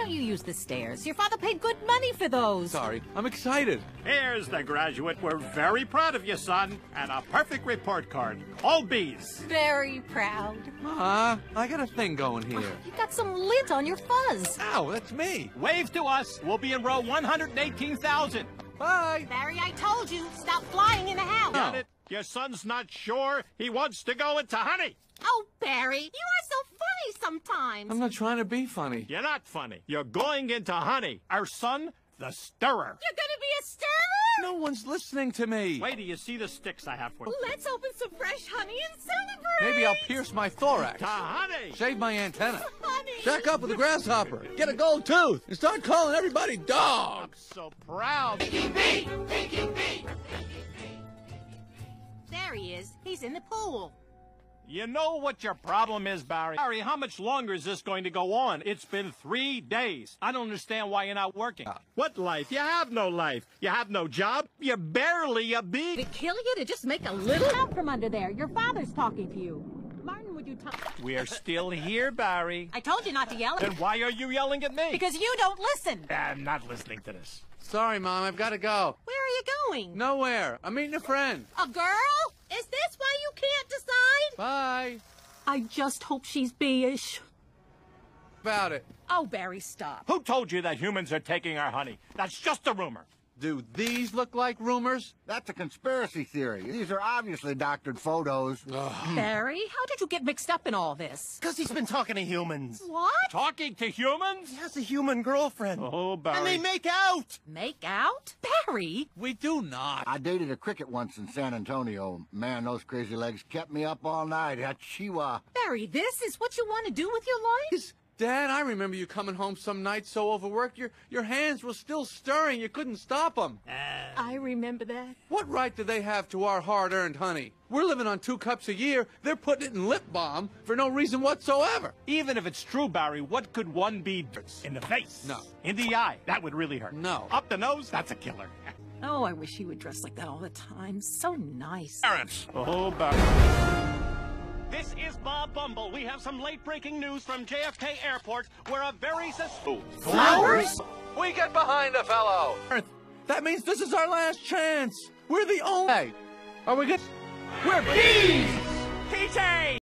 don't you use the stairs? Your father paid good money for those. Sorry, I'm excited. Here's the graduate. We're very proud of you, son. And a perfect report card. All B's. Very proud. Ma, I got a thing going ah, here. You got some lint on your fuzz. Ow, that's me. Wave to us. We'll be in row 118,000. Bye. Barry, I told you, stop flying in the house. Got it? Your son's not sure. He wants to go into honey. Oh, Barry, you are so funny sometimes. I'm not trying to be funny. You're not funny. You're going into honey. Our son, the stirrer. You're gonna be a stirrer? No one's listening to me. Wait till you see the sticks I have for you. Let's open some fresh honey and celebrate. Maybe I'll pierce my thorax. To honey. Shave my antenna. honey. Shack up with a grasshopper. Get a gold tooth. And start calling everybody dog. I'm so proud. Pinky Pinky Pinky There he is. He's in the pool. You know what your problem is, Barry? Barry, how much longer is this going to go on? It's been three days. I don't understand why you're not working. What life? You have no life. You have no job. You're barely a bee. Did it kill you to just make a little out from under there? Your father's talking to you. Martin, would you talk? We're still here, Barry. I told you not to yell Then why are you yelling at me? because you don't listen. I'm not listening to this. Sorry, Mom, I've got to go. Where are you going? Nowhere. I'm meeting a friend. A girl? Is this why you can't decide? Bye. I just hope she's beeish. About it. Oh, Barry, stop. Who told you that humans are taking our honey? That's just a rumor. Do these look like rumors? That's a conspiracy theory. These are obviously doctored photos. Hmm. Barry, how did you get mixed up in all this? Because he's been talking to humans. What? Talking to humans? He has a human girlfriend. Oh, Barry. And they make out. Make out? Barry? We do not. I dated a cricket once in San Antonio. Man, those crazy legs kept me up all night. That Chihuahua. Barry, this is what you want to do with your life? Dad, I remember you coming home some night so overworked your your hands were still stirring. You couldn't stop them. Uh, I remember that. What right do they have to our hard-earned honey? We're living on two cups a year. They're putting it in lip balm for no reason whatsoever. Even if it's true, Barry, what could one be? In the face? No. In the eye? That would really hurt. No. Up the nose? That's a killer. Oh, I wish he would dress like that all the time. So nice. Parents. Oh, Barry. This is Bob Bumble. We have some late breaking news from JFK Airport where a very sus- Flowers? We get behind a fellow. That means this is our last chance. We're the only. Are we good? We're bees. PJ!